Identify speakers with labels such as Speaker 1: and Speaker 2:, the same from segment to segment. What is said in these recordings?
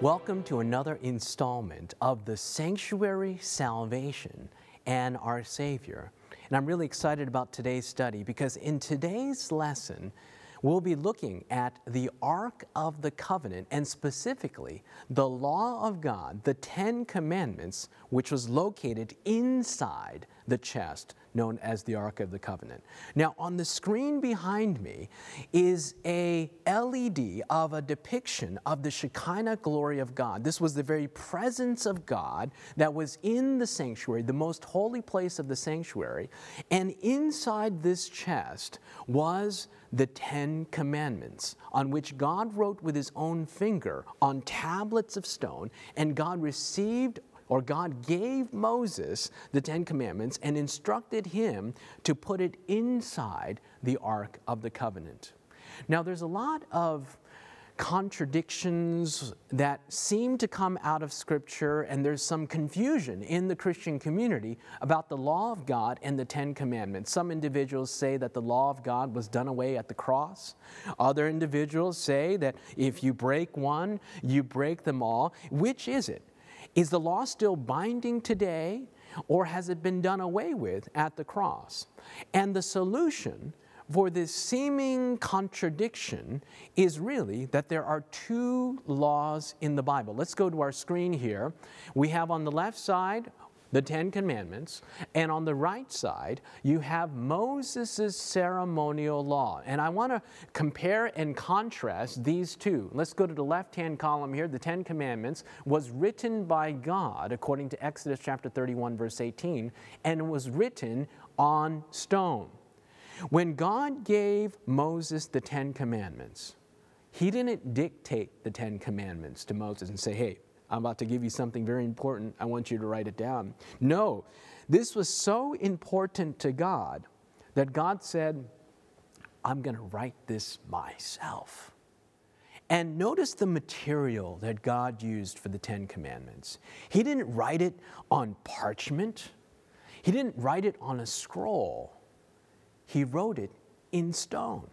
Speaker 1: Welcome to another installment of the Sanctuary Salvation and Our Savior. And I'm really excited about today's study because in today's lesson, we'll be looking at the Ark of the Covenant and specifically the law of God, the Ten Commandments, which was located inside the chest known as the Ark of the Covenant. Now, on the screen behind me is a LED of a depiction of the Shekinah glory of God. This was the very presence of God that was in the sanctuary, the most holy place of the sanctuary. And inside this chest was the Ten Commandments, on which God wrote with his own finger on tablets of stone, and God received or God gave Moses the Ten Commandments and instructed him to put it inside the Ark of the Covenant. Now, there's a lot of contradictions that seem to come out of Scripture, and there's some confusion in the Christian community about the law of God and the Ten Commandments. Some individuals say that the law of God was done away at the cross. Other individuals say that if you break one, you break them all. Which is it? Is the law still binding today, or has it been done away with at the cross? And the solution for this seeming contradiction is really that there are two laws in the Bible. Let's go to our screen here. We have on the left side the Ten Commandments, and on the right side, you have Moses' ceremonial law. And I want to compare and contrast these two. Let's go to the left hand column here. The Ten Commandments was written by God, according to Exodus chapter 31, verse 18, and was written on stone. When God gave Moses the Ten Commandments, he didn't dictate the Ten Commandments to Moses and say, hey, I'm about to give you something very important. I want you to write it down. No, this was so important to God that God said, I'm going to write this myself. And notice the material that God used for the Ten Commandments. He didn't write it on parchment, He didn't write it on a scroll, He wrote it in stone.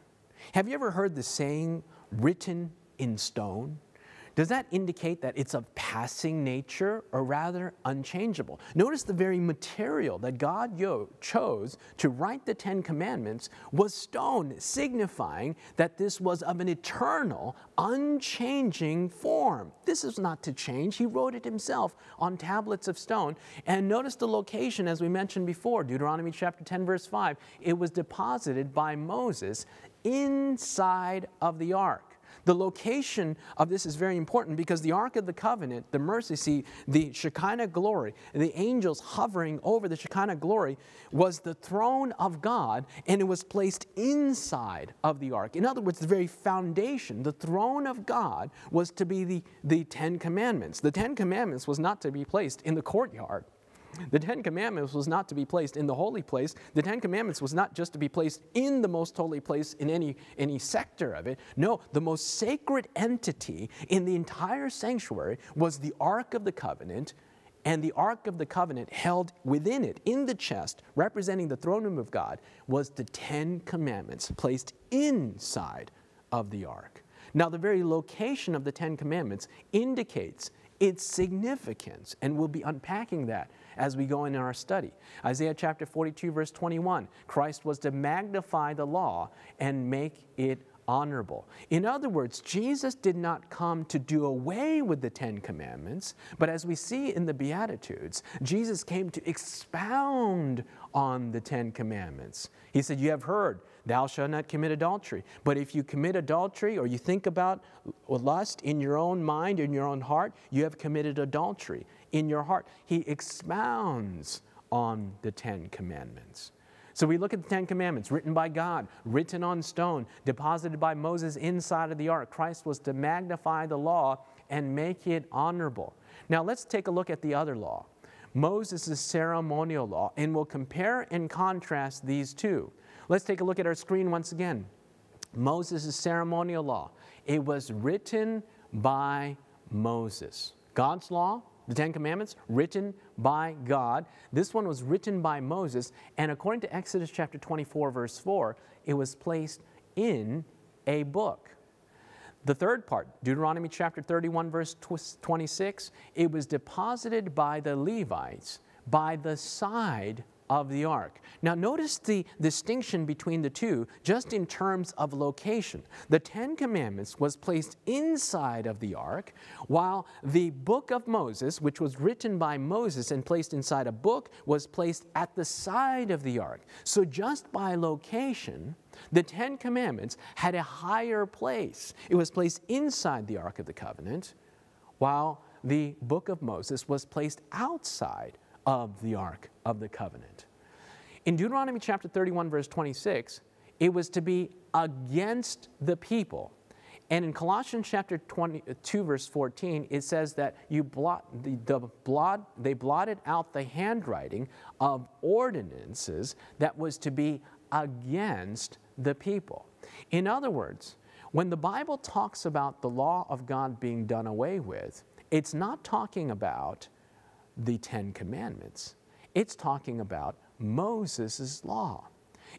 Speaker 1: Have you ever heard the saying, written in stone? Does that indicate that it's of passing nature or rather unchangeable? Notice the very material that God chose to write the Ten Commandments was stone, signifying that this was of an eternal, unchanging form. This is not to change. He wrote it himself on tablets of stone. And notice the location, as we mentioned before, Deuteronomy chapter 10, verse 5. It was deposited by Moses inside of the ark. The location of this is very important because the Ark of the Covenant, the mercy seat, the Shekinah glory, the angels hovering over the Shekinah glory was the throne of God and it was placed inside of the ark. In other words, the very foundation, the throne of God was to be the, the Ten Commandments. The Ten Commandments was not to be placed in the courtyard. The Ten Commandments was not to be placed in the holy place. The Ten Commandments was not just to be placed in the most holy place in any, any sector of it. No, the most sacred entity in the entire sanctuary was the Ark of the Covenant, and the Ark of the Covenant held within it, in the chest, representing the throne room of God, was the Ten Commandments placed inside of the Ark. Now, the very location of the Ten Commandments indicates its significance, and we'll be unpacking that as we go in our study. Isaiah chapter 42, verse 21 Christ was to magnify the law and make it honorable. In other words, Jesus did not come to do away with the Ten Commandments, but as we see in the Beatitudes, Jesus came to expound on the Ten Commandments. He said, You have heard, thou shalt not commit adultery. But if you commit adultery or you think about lust in your own mind, in your own heart, you have committed adultery in your heart. He expounds on the Ten Commandments. So we look at the Ten Commandments written by God, written on stone, deposited by Moses inside of the ark. Christ was to magnify the law and make it honorable. Now let's take a look at the other law, Moses' ceremonial law, and we'll compare and contrast these two. Let's take a look at our screen once again. Moses' ceremonial law. It was written by Moses. God's law the Ten Commandments, written by God. This one was written by Moses, and according to Exodus chapter 24, verse 4, it was placed in a book. The third part, Deuteronomy chapter 31, verse 26, it was deposited by the Levites by the side of the ark. Now, notice the distinction between the two just in terms of location. The Ten Commandments was placed inside of the ark, while the book of Moses, which was written by Moses and placed inside a book, was placed at the side of the ark. So, just by location, the Ten Commandments had a higher place. It was placed inside the Ark of the Covenant, while the book of Moses was placed outside of the Ark of the Covenant. In Deuteronomy chapter 31, verse 26, it was to be against the people. And in Colossians chapter 22, uh, verse 14, it says that you blot, the, the blot, they blotted out the handwriting of ordinances that was to be against the people. In other words, when the Bible talks about the law of God being done away with, it's not talking about the Ten Commandments. It's talking about Moses' law.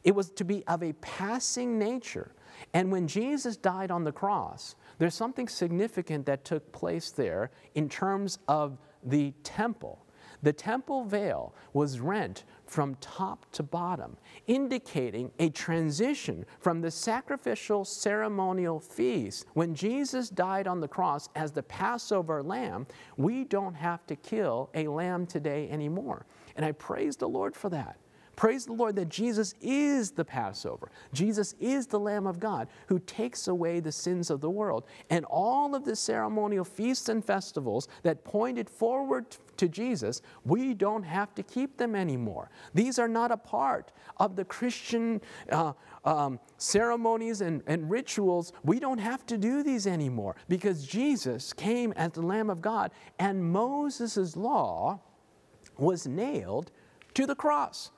Speaker 1: It was to be of a passing nature. And when Jesus died on the cross, there's something significant that took place there in terms of the temple. The temple veil was rent from top to bottom, indicating a transition from the sacrificial ceremonial feast. When Jesus died on the cross as the Passover lamb, we don't have to kill a lamb today anymore. And I praise the Lord for that. Praise the Lord that Jesus is the Passover. Jesus is the Lamb of God who takes away the sins of the world. And all of the ceremonial feasts and festivals that pointed forward to Jesus, we don't have to keep them anymore. These are not a part of the Christian uh, um, ceremonies and, and rituals. We don't have to do these anymore because Jesus came as the Lamb of God and Moses' law was nailed to the cross.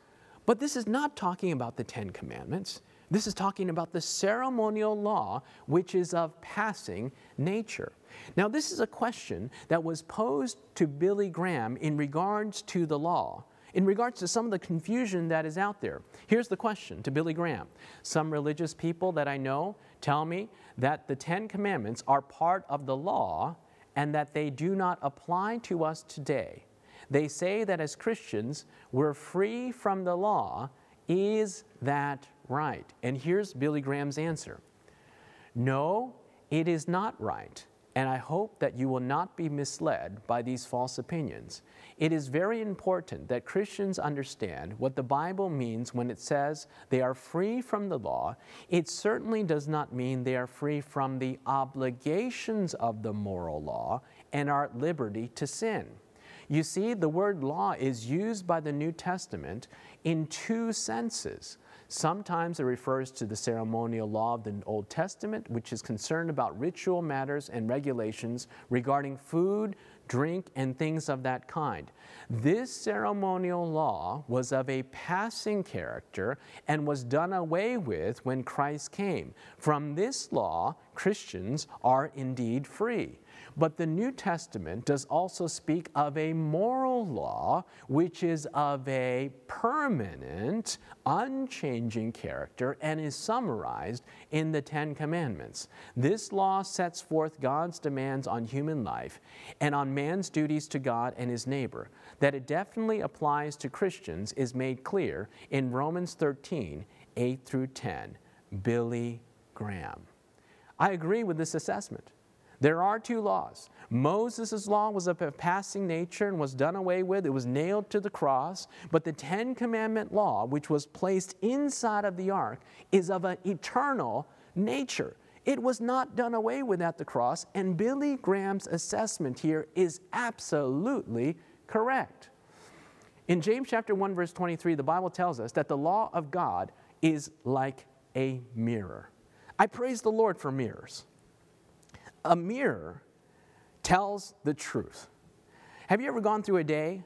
Speaker 1: But this is not talking about the Ten Commandments. This is talking about the ceremonial law, which is of passing nature. Now, this is a question that was posed to Billy Graham in regards to the law, in regards to some of the confusion that is out there. Here's the question to Billy Graham Some religious people that I know tell me that the Ten Commandments are part of the law and that they do not apply to us today. They say that as Christians, we're free from the law. Is that right? And here's Billy Graham's answer No, it is not right. And I hope that you will not be misled by these false opinions. It is very important that Christians understand what the Bible means when it says they are free from the law. It certainly does not mean they are free from the obligations of the moral law and are at liberty to sin. You see, the word law is used by the New Testament in two senses. Sometimes it refers to the ceremonial law of the Old Testament, which is concerned about ritual matters and regulations regarding food, drink, and things of that kind. This ceremonial law was of a passing character and was done away with when Christ came. From this law, Christians are indeed free. But the New Testament does also speak of a moral law, which is of a permanent, unchanging character and is summarized in the Ten Commandments. This law sets forth God's demands on human life and on man's duties to God and his neighbor. That it definitely applies to Christians is made clear in Romans 13 8 through 10. Billy Graham. I agree with this assessment. There are two laws. Moses' law was of a passing nature and was done away with. It was nailed to the cross. But the Ten Commandment law, which was placed inside of the ark, is of an eternal nature. It was not done away with at the cross, and Billy Graham's assessment here is absolutely correct. In James chapter 1 verse 23, the Bible tells us that the law of God is like a mirror. I praise the Lord for mirrors a mirror tells the truth. Have you ever gone through a day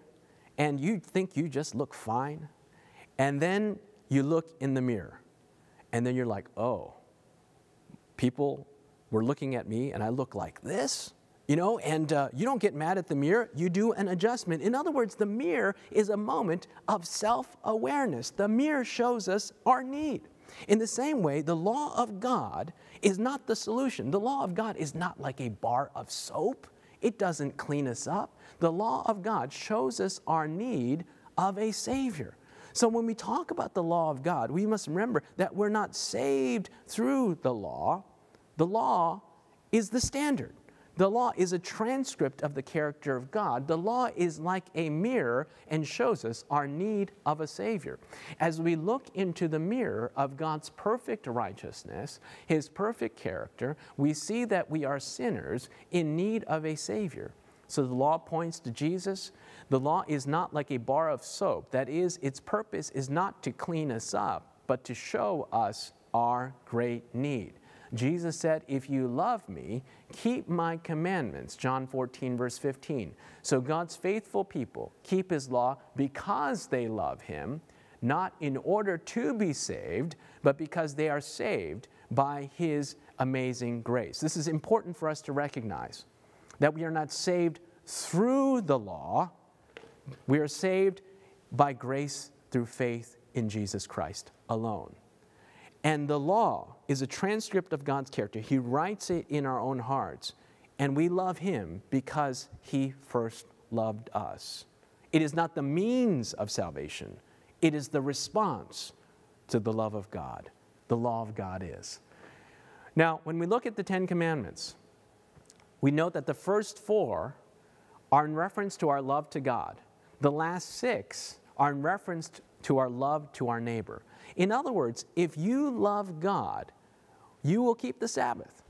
Speaker 1: and you think you just look fine? And then you look in the mirror and then you're like, oh, people were looking at me and I look like this? You know, and uh, you don't get mad at the mirror, you do an adjustment. In other words, the mirror is a moment of self awareness. The mirror shows us our need. In the same way, the law of God is not the solution. The law of God is not like a bar of soap, it doesn't clean us up. The law of God shows us our need of a Savior. So when we talk about the law of God, we must remember that we're not saved through the law. The law is the standard. The law is a transcript of the character of God. The law is like a mirror and shows us our need of a Savior. As we look into the mirror of God's perfect righteousness, His perfect character, we see that we are sinners in need of a Savior. So the law points to Jesus. The law is not like a bar of soap. That is, its purpose is not to clean us up, but to show us our great need. Jesus said, If you love me, keep my commandments. John 14, verse 15. So God's faithful people keep his law because they love him, not in order to be saved, but because they are saved by his amazing grace. This is important for us to recognize that we are not saved through the law, we are saved by grace through faith in Jesus Christ alone. And the law is a transcript of God's character. He writes it in our own hearts, and we love Him because He first loved us. It is not the means of salvation, it is the response to the love of God. The law of God is. Now, when we look at the Ten Commandments, we note that the first four are in reference to our love to God. The last six are in reference to our love to our neighbor. In other words, if you love God, you will keep the Sabbath.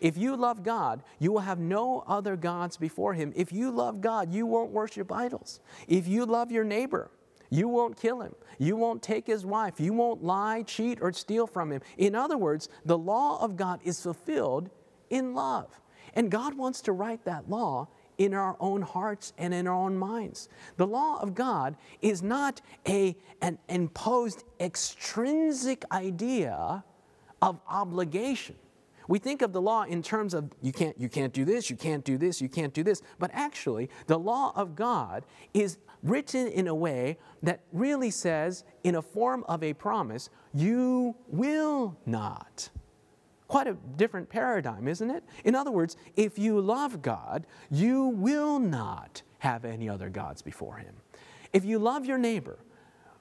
Speaker 1: If you love God, you will have no other gods before Him. If you love God, you won't worship idols. If you love your neighbor, you won't kill him. You won't take his wife. You won't lie, cheat, or steal from him. In other words, the law of God is fulfilled in love. And God wants to write that law in our own hearts and in our own minds. The law of God is not a, an imposed extrinsic idea of obligation. We think of the law in terms of you can't, you can't do this, you can't do this, you can't do this. But actually, the law of God is written in a way that really says, in a form of a promise, you will not. Quite a different paradigm, isn't it? In other words, if you love God, you will not have any other gods before Him. If you love your neighbor,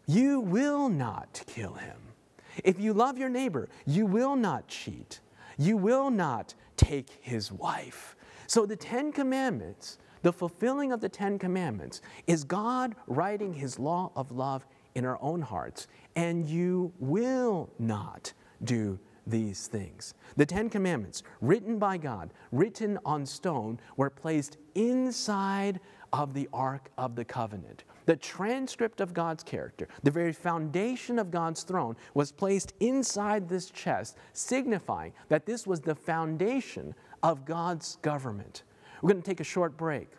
Speaker 1: you will not kill him. If you love your neighbor, you will not cheat. You will not take his wife. So the Ten Commandments, the fulfilling of the Ten Commandments, is God writing his law of love in our own hearts, and you will not do these things. The Ten Commandments, written by God, written on stone, were placed inside of the Ark of the Covenant. The transcript of God's character, the very foundation of God's throne, was placed inside this chest, signifying that this was the foundation of God's government. We're going to take a short break.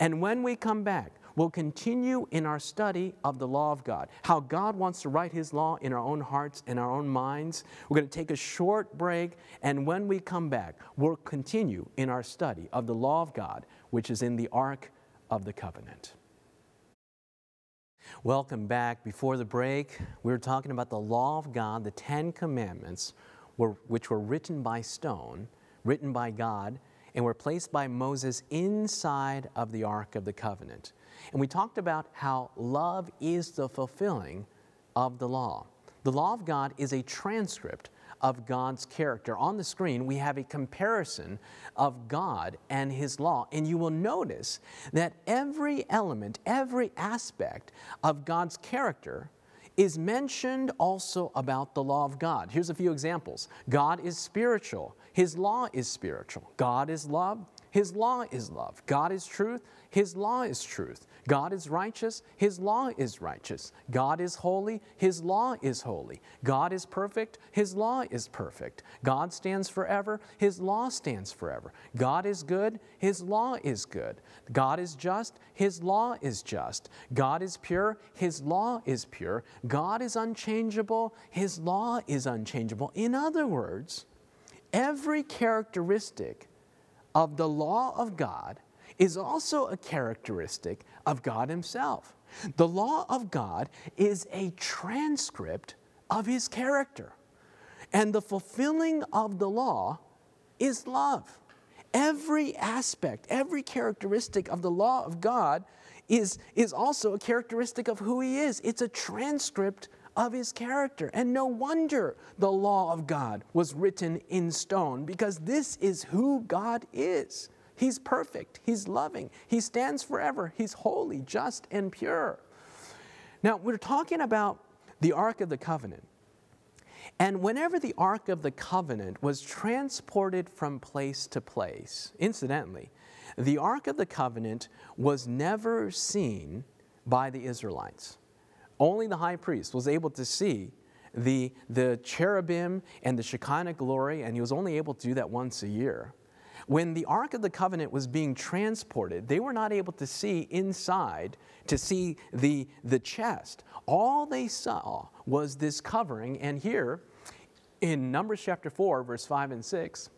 Speaker 1: And when we come back, we'll continue in our study of the law of God, how God wants to write His law in our own hearts and our own minds. We're going to take a short break, and when we come back, we'll continue in our study of the law of God, which is in the Ark of the Covenant. Welcome back. Before the break, we were talking about the law of God, the Ten Commandments, which were written by stone, written by God, and were placed by Moses inside of the Ark of the Covenant. And we talked about how love is the fulfilling of the law. The law of God is a transcript of God's character. On the screen, we have a comparison of God and His law. And you will notice that every element, every aspect of God's character is mentioned also about the law of God. Here's a few examples God is spiritual, His law is spiritual. God is love, His law is love. God is truth, His law is truth. God is righteous, His law is righteous. God is holy, His law is holy. God is perfect, His law is perfect. God stands forever, His law stands forever. God is good, His law is good. God is just, His law is just. God is pure, His law is pure. God is unchangeable, His law is unchangeable. In other words, every characteristic of the law of God is also a characteristic of God Himself. The law of God is a transcript of his character. And the fulfilling of the law is love. Every aspect, every characteristic of the law of God is, is also a characteristic of who he is. It's a transcript of his character. And no wonder the law of God was written in stone because this is who God is. He's perfect, He's loving, He stands forever, He's holy, just, and pure. Now, we're talking about the Ark of the Covenant. And whenever the Ark of the Covenant was transported from place to place, incidentally, the Ark of the Covenant was never seen by the Israelites. Only the high priest was able to see the, the cherubim and the Shekinah glory, and he was only able to do that once a year. When the Ark of the Covenant was being transported, they were not able to see inside to see the, the chest. All they saw was this covering, and here in Numbers chapter 4, verse 5 and 6,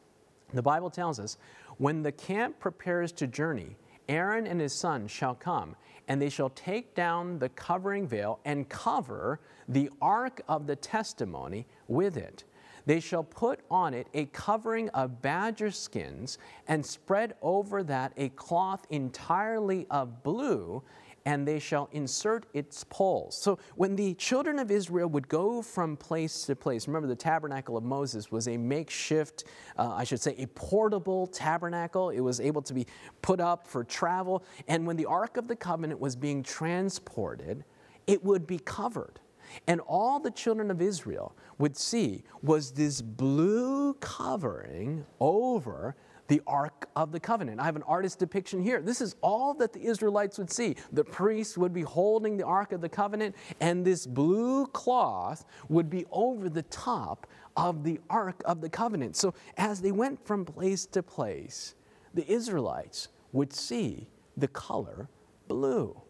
Speaker 1: the Bible tells us when the camp prepares to journey, Aaron and his son shall come, and they shall take down the covering veil and cover the ark of the testimony with it. They shall put on it a covering of badger skins and spread over that a cloth entirely of blue, and they shall insert its poles. So when the children of Israel would go from place to place, remember the tabernacle of Moses was a makeshift, uh, I should say, a portable tabernacle. It was able to be put up for travel. And when the Ark of the Covenant was being transported, it would be covered. And all the children of Israel would see was this blue covering over the Ark of the Covenant. I have an artist depiction here. This is all that the Israelites would see. The priests would be holding the Ark of the Covenant, and this blue cloth would be over the top of the Ark of the Covenant. So as they went from place to place, the Israelites would see the color blue.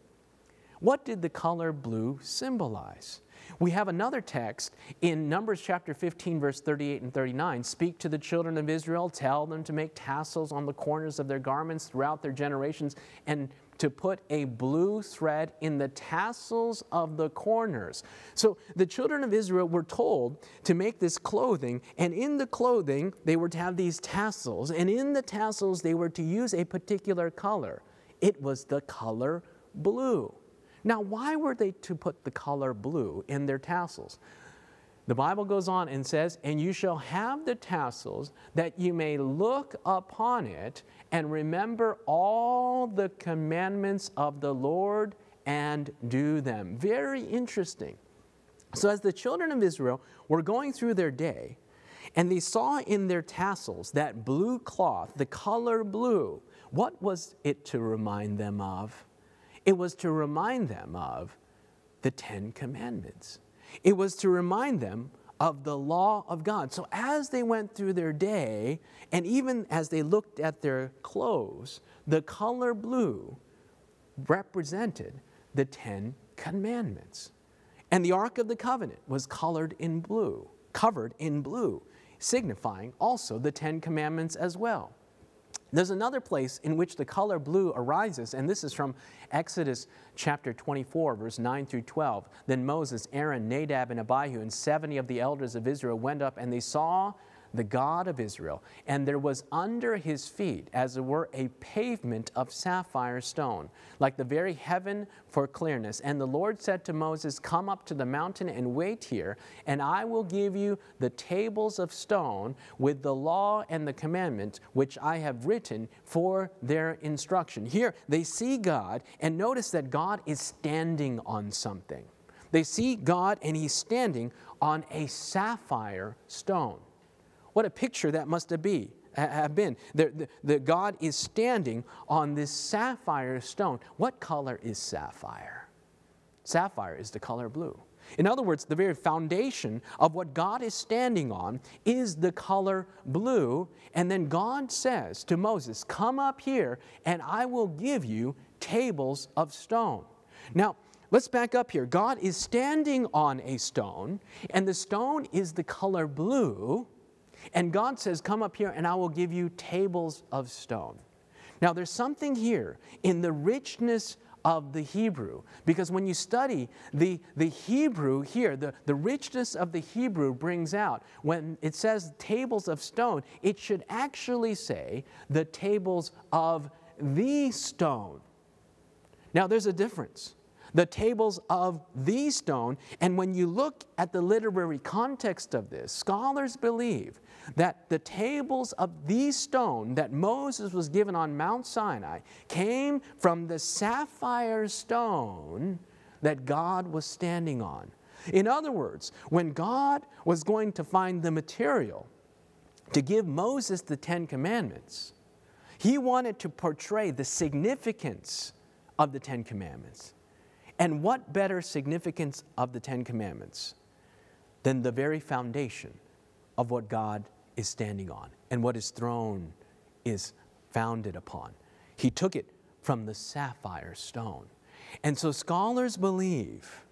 Speaker 1: What did the color blue symbolize? We have another text in Numbers chapter 15, verse 38 and 39. Speak to the children of Israel, tell them to make tassels on the corners of their garments throughout their generations, and to put a blue thread in the tassels of the corners. So the children of Israel were told to make this clothing, and in the clothing, they were to have these tassels, and in the tassels, they were to use a particular color. It was the color blue. Now, why were they to put the color blue in their tassels? The Bible goes on and says, And you shall have the tassels that you may look upon it and remember all the commandments of the Lord and do them. Very interesting. So, as the children of Israel were going through their day, and they saw in their tassels that blue cloth, the color blue, what was it to remind them of? It was to remind them of the Ten Commandments. It was to remind them of the law of God. So as they went through their day, and even as they looked at their clothes, the color blue represented the Ten Commandments. And the Ark of the Covenant was colored in blue, covered in blue, signifying also the Ten Commandments as well. There's another place in which the color blue arises, and this is from Exodus chapter 24, verse 9 through 12. Then Moses, Aaron, Nadab, and Abihu, and 70 of the elders of Israel went up, and they saw the God of Israel, and there was under his feet, as it were, a pavement of sapphire stone, like the very heaven for clearness. And the Lord said to Moses, Come up to the mountain and wait here, and I will give you the tables of stone with the law and the commandment which I have written for their instruction. Here they see God, and notice that God is standing on something. They see God, and he's standing on a sapphire stone. What a picture that must have, be, have been. The, the, the God is standing on this sapphire stone. What color is sapphire? Sapphire is the color blue. In other words, the very foundation of what God is standing on is the color blue. And then God says to Moses, Come up here, and I will give you tables of stone. Now, let's back up here. God is standing on a stone, and the stone is the color blue. And God says, Come up here and I will give you tables of stone. Now, there's something here in the richness of the Hebrew. Because when you study the, the Hebrew here, the, the richness of the Hebrew brings out, when it says tables of stone, it should actually say the tables of the stone. Now, there's a difference the tables of the stone. And when you look at the literary context of this, scholars believe that the tables of the stone that Moses was given on Mount Sinai came from the sapphire stone that God was standing on. In other words, when God was going to find the material to give Moses the Ten Commandments, he wanted to portray the significance of the Ten Commandments. And what better significance of the Ten Commandments than the very foundation of what God is standing on and what his throne is founded upon? He took it from the sapphire stone. And so scholars believe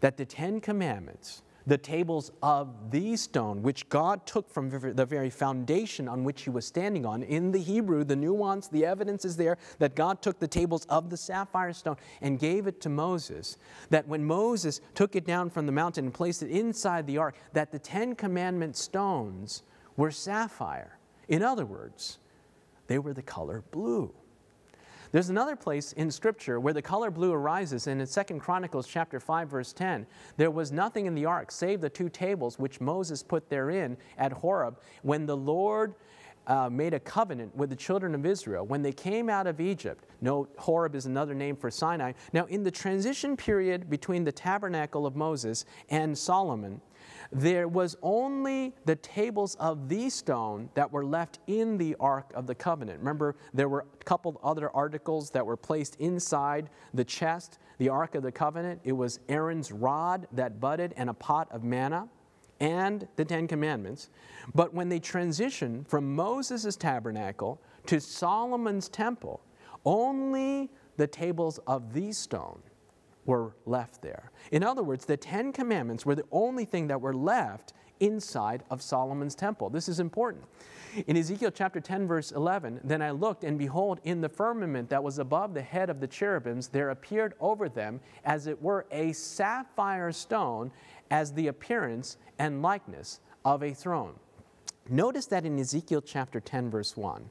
Speaker 1: that the Ten Commandments the tables of the stone, which God took from the very foundation on which he was standing on. In the Hebrew, the nuance, the evidence is there that God took the tables of the sapphire stone and gave it to Moses. That when Moses took it down from the mountain and placed it inside the ark, that the Ten Commandment stones were sapphire. In other words, they were the color blue. There's another place in Scripture where the color blue arises, and in 2 Chronicles chapter 5, verse 10. There was nothing in the ark save the two tables which Moses put therein at Horeb when the Lord uh, made a covenant with the children of Israel when they came out of Egypt. Note, Horeb is another name for Sinai. Now, in the transition period between the tabernacle of Moses and Solomon, there was only the tables of the stone that were left in the Ark of the Covenant. Remember, there were a couple other articles that were placed inside the chest, the Ark of the Covenant. It was Aaron's rod that budded and a pot of manna and the Ten Commandments. But when they transitioned from Moses' tabernacle to Solomon's temple, only the tables of the stone were left there. In other words, the Ten Commandments were the only thing that were left inside of Solomon's temple. This is important. In Ezekiel chapter 10, verse 11, then I looked, and behold, in the firmament that was above the head of the cherubims, there appeared over them, as it were, a sapphire stone, as the appearance and likeness of a throne. Notice that in Ezekiel chapter 10, verse 1,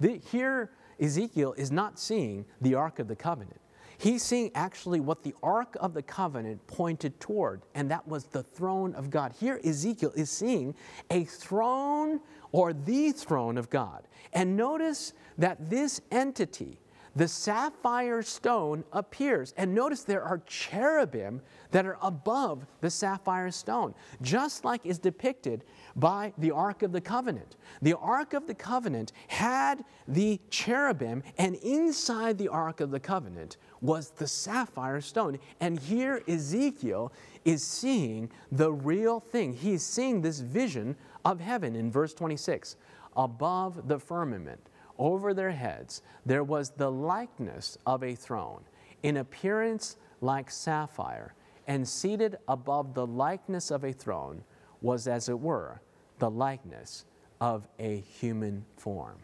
Speaker 1: the, here Ezekiel is not seeing the Ark of the Covenant. He's seeing actually what the Ark of the Covenant pointed toward, and that was the throne of God. Here, Ezekiel is seeing a throne or the throne of God. And notice that this entity, the sapphire stone, appears. And notice there are cherubim that are above the sapphire stone, just like is depicted by the Ark of the Covenant. The Ark of the Covenant had the cherubim, and inside the Ark of the Covenant was the sapphire stone. And here Ezekiel is seeing the real thing. He's seeing this vision of heaven in verse 26. Above the firmament, over their heads, there was the likeness of a throne, in appearance like sapphire, and seated above the likeness of a throne was, as it were, the likeness of a human form.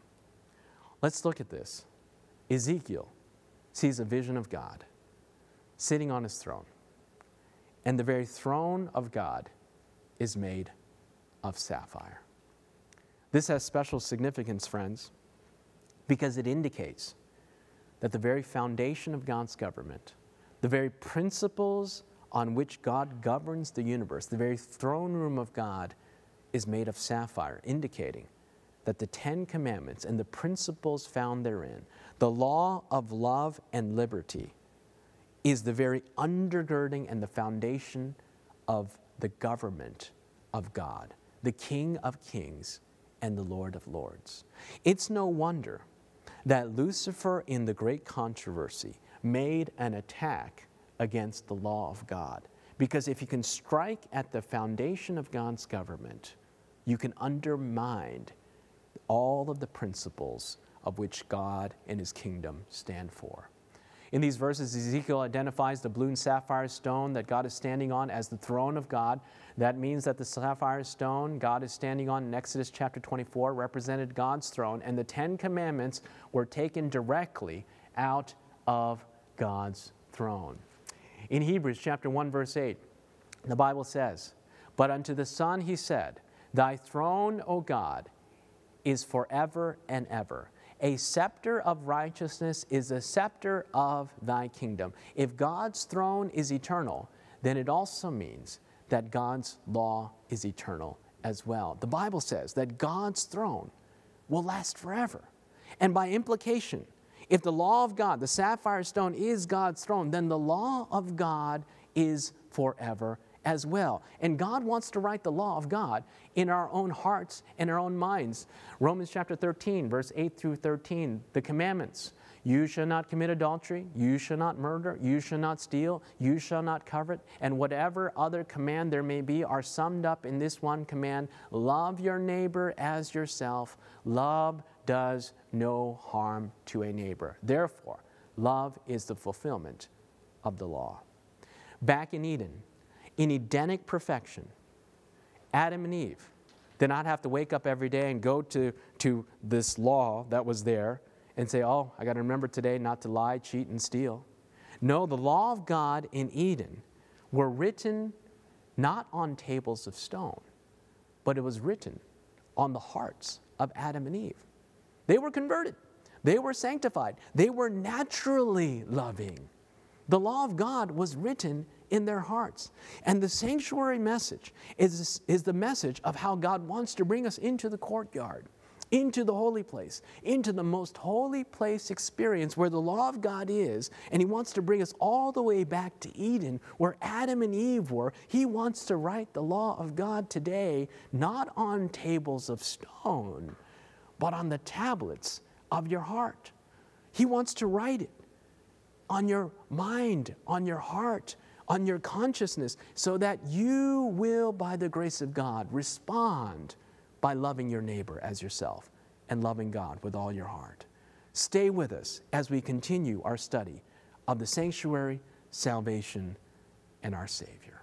Speaker 1: Let's look at this. Ezekiel sees a vision of God sitting on his throne. And the very throne of God is made of sapphire. This has special significance, friends, because it indicates that the very foundation of God's government, the very principles on which God governs the universe, the very throne room of God, is made of sapphire, indicating that the Ten Commandments and the principles found therein, the law of love and liberty, is the very undergirding and the foundation of the government of God, the King of kings and the Lord of lords. It's no wonder that Lucifer, in the great controversy, made an attack against the law of God. Because if you can strike at the foundation of God's government, you can undermine all of the principles of which God and his kingdom stand for. In these verses, Ezekiel identifies the blue and sapphire stone that God is standing on as the throne of God. That means that the sapphire stone God is standing on in Exodus chapter 24 represented God's throne, and the Ten Commandments were taken directly out of God's throne. In Hebrews chapter 1 verse 8, the Bible says, "But unto the Son he said, Thy throne, O God, is forever and ever." A scepter of righteousness is a scepter of thy kingdom. If God's throne is eternal, then it also means that God's law is eternal as well. The Bible says that God's throne will last forever. And by implication, if the law of God, the sapphire stone, is God's throne, then the law of God is forever as well. And God wants to write the law of God in our own hearts and our own minds. Romans chapter 13, verse 8 through 13, the commandments. You shall not commit adultery, you shall not murder, you shall not steal, you shall not covet, and whatever other command there may be are summed up in this one command love your neighbor as yourself. Love does no harm to a neighbor. Therefore, love is the fulfillment of the law. Back in Eden, in Edenic perfection, Adam and Eve did not have to wake up every day and go to, to this law that was there and say, oh, I got to remember today not to lie, cheat, and steal. No, the law of God in Eden were written not on tables of stone, but it was written on the hearts of Adam and Eve. They were converted, they were sanctified, they were naturally loving. The law of God was written in their hearts. And the sanctuary message is, is the message of how God wants to bring us into the courtyard into the holy place, into the most holy place experience where the law of God is, and He wants to bring us all the way back to Eden, where Adam and Eve were. He wants to write the law of God today, not on tables of stone, but on the tablets of your heart. He wants to write it on your mind, on your heart, on your consciousness, so that you will, by the grace of God, respond by loving your neighbor as yourself and loving God with all your heart. Stay with us as we continue our study of the sanctuary, salvation, and our Savior.